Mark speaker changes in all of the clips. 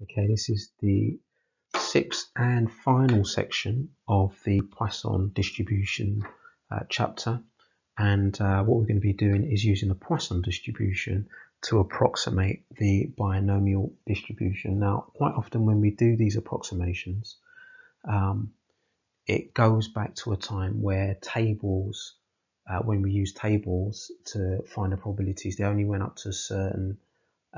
Speaker 1: Okay, this is the sixth and final section of the Poisson distribution uh, chapter. And uh, what we're going to be doing is using the Poisson distribution to approximate the binomial distribution. Now, quite often when we do these approximations, um, it goes back to a time where tables, uh, when we use tables to find the probabilities, they only went up to a certain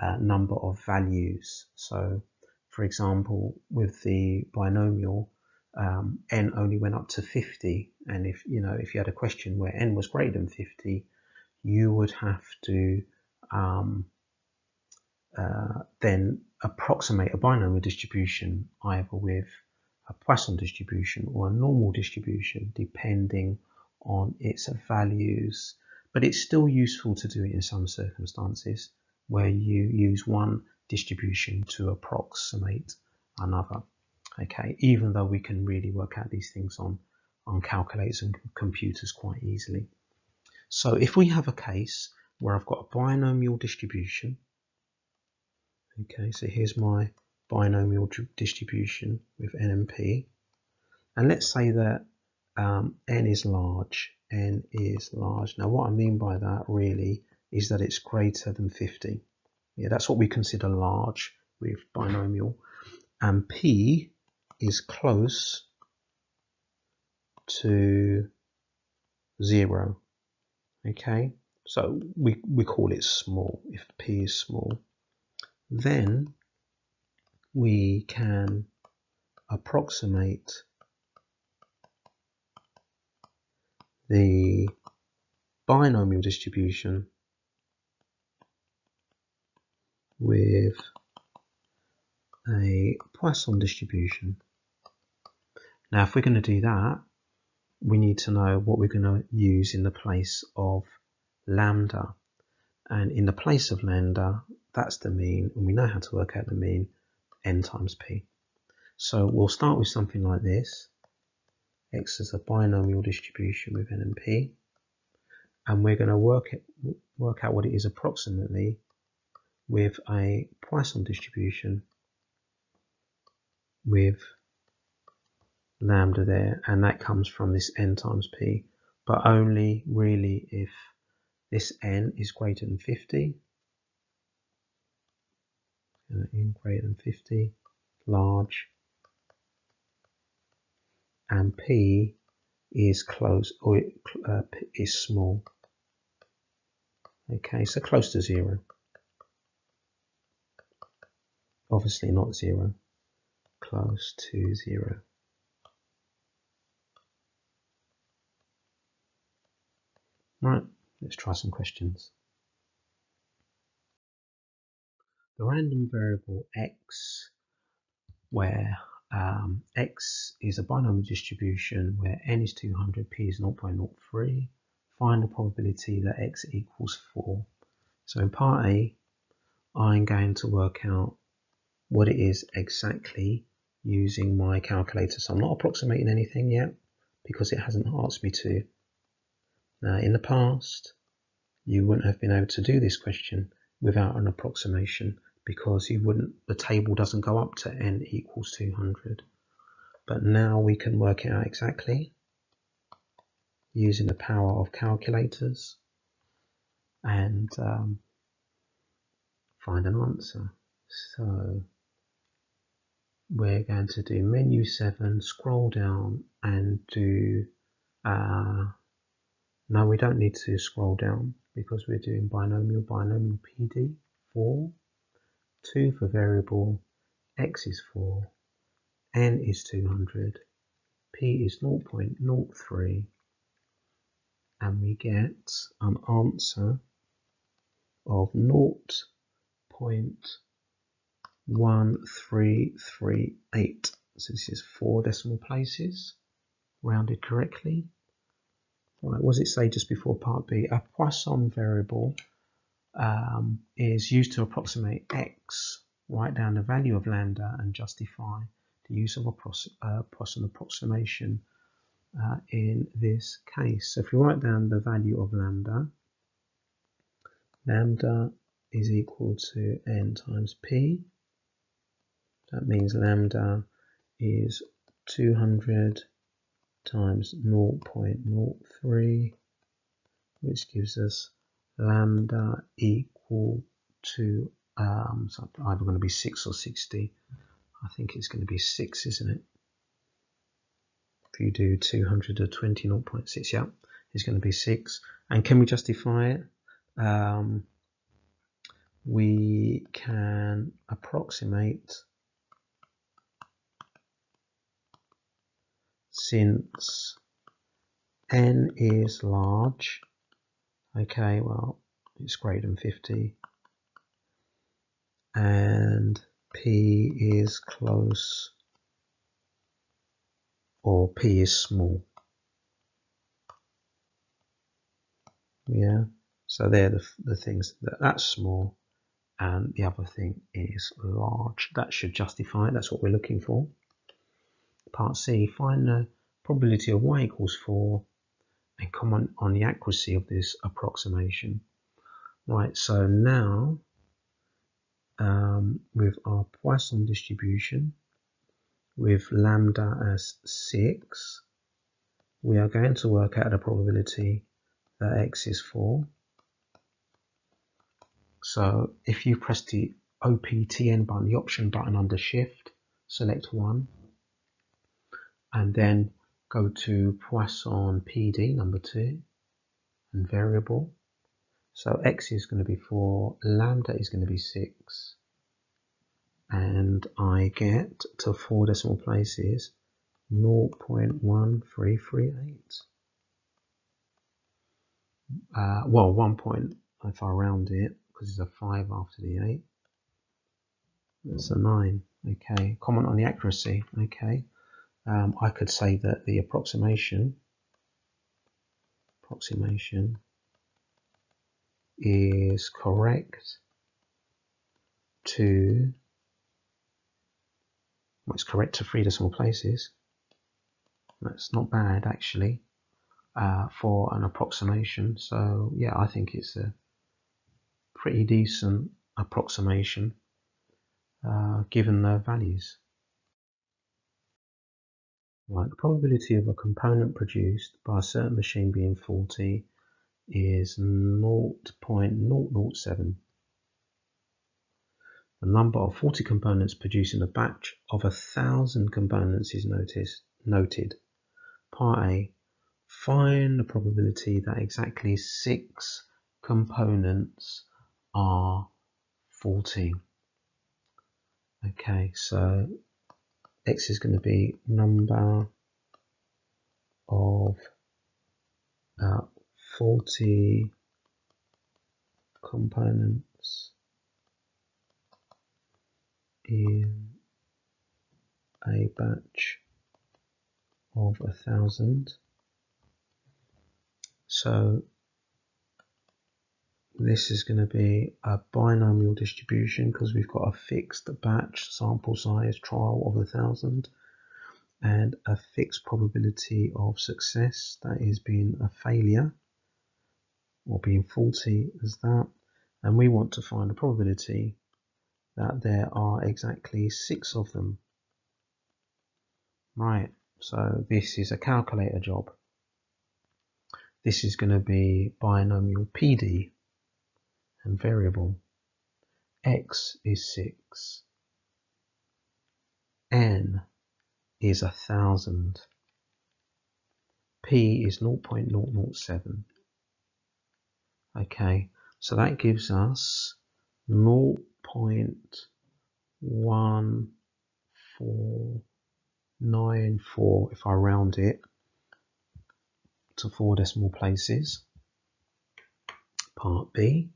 Speaker 1: uh, number of values. So, for example, with the binomial, um, n only went up to 50, and if you know if you had a question where n was greater than 50, you would have to um, uh, then approximate a binomial distribution either with a Poisson distribution or a normal distribution depending on its values. But it's still useful to do it in some circumstances where you use one distribution to approximate another. Okay, even though we can really work out these things on, on calculators and computers quite easily. So if we have a case where I've got a binomial distribution, okay, so here's my binomial distribution with n and p, and let's say that um, n is large, n is large. Now what I mean by that really is that it's greater than 50. Yeah, that's what we consider large with binomial. And p is close to zero. Okay, so we, we call it small if p is small. Then we can approximate the binomial distribution with a Poisson distribution. Now, if we're going to do that, we need to know what we're going to use in the place of lambda. And in the place of lambda, that's the mean, and we know how to work out the mean, n times p. So we'll start with something like this. x is a binomial distribution with n and p. And we're going to work, it, work out what it is approximately with a Poisson distribution with lambda there and that comes from this n times p but only really if this n is greater than 50 n greater than 50 large. And p is close or uh, is small. Okay so close to zero obviously not zero, close to zero. Right, let's try some questions. The random variable x, where um, x is a binomial distribution where n is 200, p is 0.03, find the probability that x equals 4. So in part A, I'm going to work out what it is exactly using my calculator. So I'm not approximating anything yet because it hasn't asked me to. Now in the past, you wouldn't have been able to do this question without an approximation because you wouldn't, the table doesn't go up to n equals 200. But now we can work it out exactly using the power of calculators and um, find an answer. So we're going to do menu 7, scroll down and do, uh, no we don't need to scroll down because we're doing binomial, binomial PD, 4, 2 for variable, x is 4, n is 200, p is 0.03, and we get an answer of 0.03 1338. So this is four decimal places, rounded correctly. Right, what does it say just before part B? A Poisson variable um, is used to approximate x. Write down the value of lambda and justify the use of a uh, Poisson approximation uh, in this case. So if we write down the value of lambda, lambda is equal to n times p That means lambda is 200 times 0.03, which gives us lambda equal to, um, so either going to be 6 or 60. I think it's going to be 6, isn't it? If you do 220 0.6, yeah, it's going to be 6. And can we justify it? Um, we can approximate since n is large. Okay well it's greater than 50 and p is close or p is small. Yeah so they're the, the things that that's small and the other thing is large. That should justify it. That's what we're looking for part C find the probability of y equals 4 and comment on the accuracy of this approximation. Right, so now um, with our Poisson distribution with lambda as 6, we are going to work out the probability that x is 4. So if you press the OPTN button, the option button under shift, select 1, and then go to Poisson PD number two and variable. So x is going to be 4, lambda is going to be 6, and I get to four decimal places 0.1338. Uh, well, 1 point if I round it, because it's a 5 after the 8. That's a 9. Okay, comment on the accuracy. Okay, um, I could say that the approximation approximation is correct to well, it's correct to three decimal places. That's not bad actually uh, for an approximation. So yeah, I think it's a pretty decent approximation uh, given the values. Right, the probability of a component produced by a certain machine being faulty is 0.007. The number of faulty components produced in a batch of a thousand components is noticed, noted. Part A. Find the probability that exactly six components are faulty. Okay, so x is going to be number of uh, 40 components in a batch of a thousand. So this is going to be a binomial distribution because we've got a fixed batch sample size trial of a thousand and a fixed probability of success. That is being a failure or being faulty as that. And we want to find a probability that there are exactly six of them. Right so this is a calculator job. This is going to be binomial PD and variable. X is 6 n is a thousand. P is 0.007 okay so that gives us 0.1494 if I round it to four decimal places. Part B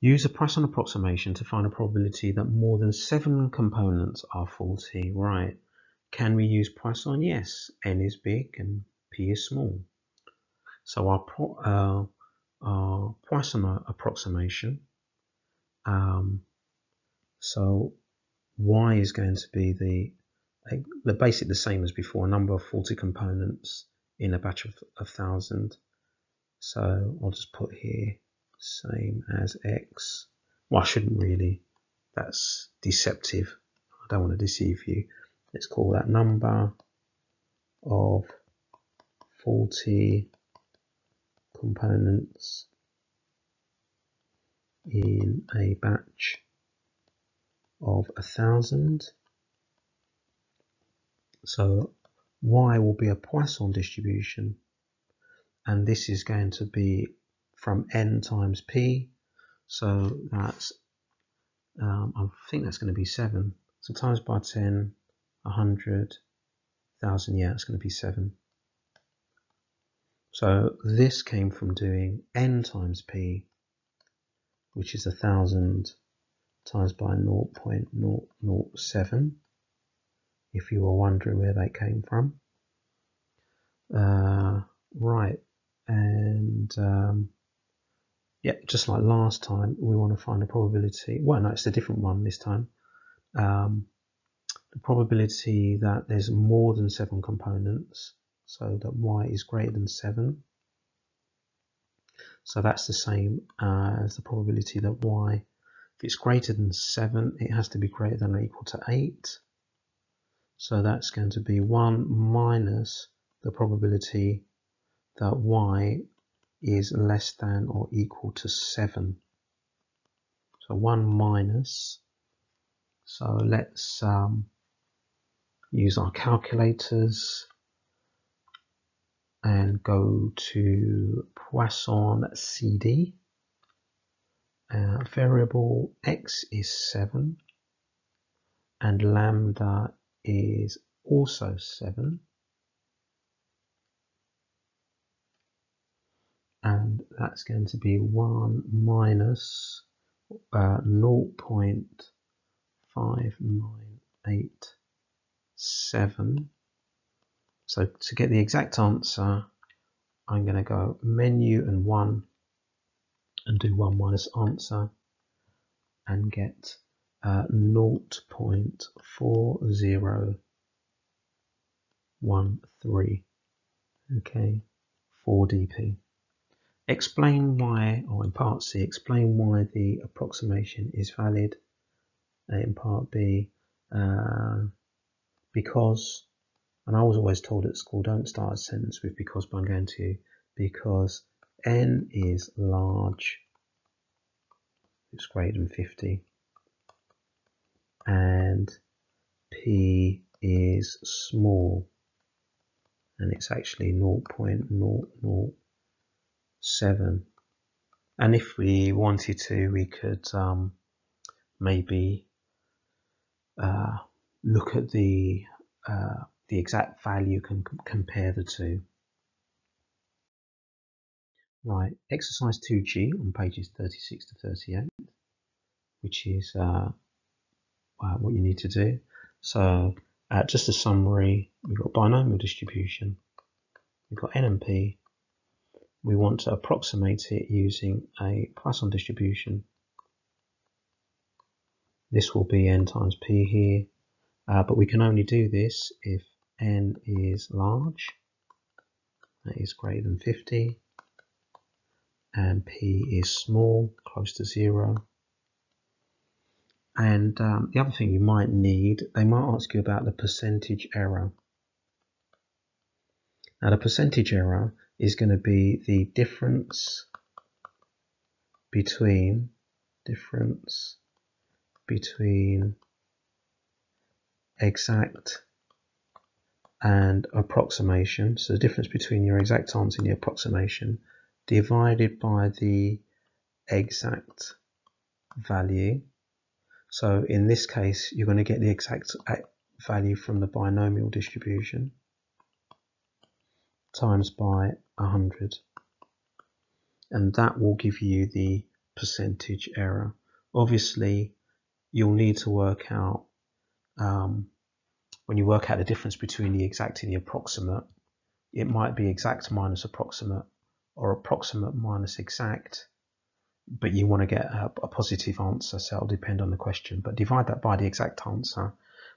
Speaker 1: Use a Poisson approximation to find a probability that more than seven components are faulty. Right. Can we use Poisson? Yes. N is big and P is small. So our, uh, our Poisson approximation, um, so Y is going to be the, the basically the same as before, a number of faulty components in a batch of a thousand. So I'll just put here same as x. Well, I shouldn't really that's deceptive. I don't want to deceive you. Let's call that number of faulty components in a batch of a thousand. So y will be a Poisson distribution and this is going to be from n times p. So that's um, I think that's going to be 7 so times by 10 100 1000 yeah it's going to be 7 so this came from doing n times p which is a thousand times by 0.007 if you were wondering where they came from. Uh, right and um, yeah just like last time we want to find the probability well no it's a different one this time. Um, the probability that there's more than seven components so that y is greater than 7 so that's the same as the probability that y if it's greater than 7 it has to be greater than or equal to 8 so that's going to be 1 minus the probability that y is less than or equal to 7. So 1 minus. So let's um, use our calculators and go to Poisson CD. Uh, variable x is 7 and lambda is also 7 and that's going to be 1 minus uh, 0.5987 so to get the exact answer I'm going to go menu and 1 and do 1 minus answer and get uh, 0.4013 okay 4 dp Explain why, or in part C, explain why the approximation is valid. Uh, in part B, uh, because, and I was always told at school, don't start a sentence with because, but I'm going to, because n is large, it's greater than 50, and p is small, and it's actually 0.00 seven. And if we wanted to, we could um, maybe uh, look at the uh, the exact value and compare the two. Right, exercise 2G on pages 36 to 38, which is uh, uh, what you need to do. So, uh, just a summary, we've got binomial distribution, we've got N and P, we want to approximate it using a Poisson distribution. This will be n times p here, uh, but we can only do this if n is large, that is greater than 50, and p is small, close to zero. And um, the other thing you might need, they might ask you about the percentage error. Now the percentage error is going to be the difference between difference between exact and approximation. So the difference between your exact answer and the approximation divided by the exact value. So in this case you're going to get the exact value from the binomial distribution times by 100 and that will give you the percentage error. Obviously you'll need to work out um, when you work out the difference between the exact and the approximate it might be exact minus approximate or approximate minus exact but you want to get a, a positive answer so it'll depend on the question. But divide that by the exact answer.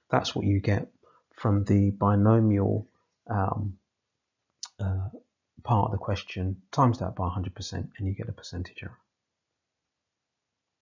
Speaker 1: That's what you get from the binomial um, uh, part of the question, times that by 100% and you get a percentage error.